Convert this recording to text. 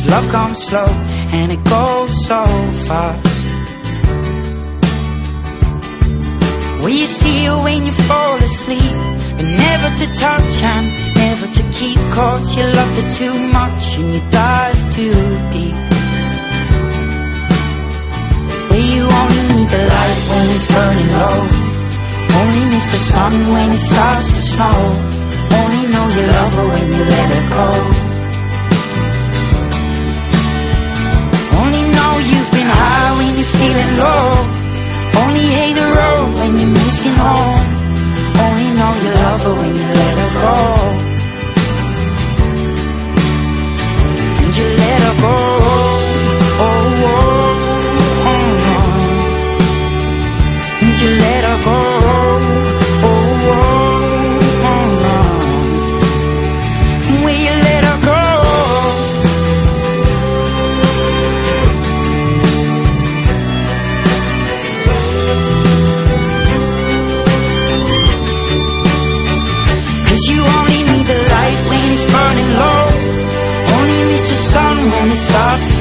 Cause love comes slow and it goes so fast. Will you see her when you fall asleep But never to touch and never to keep Cause you loved her too much and you dive too deep. Well you only need the light when it's burning low. Only miss the sun when it starts to snow. Only know you love her when you let her go you let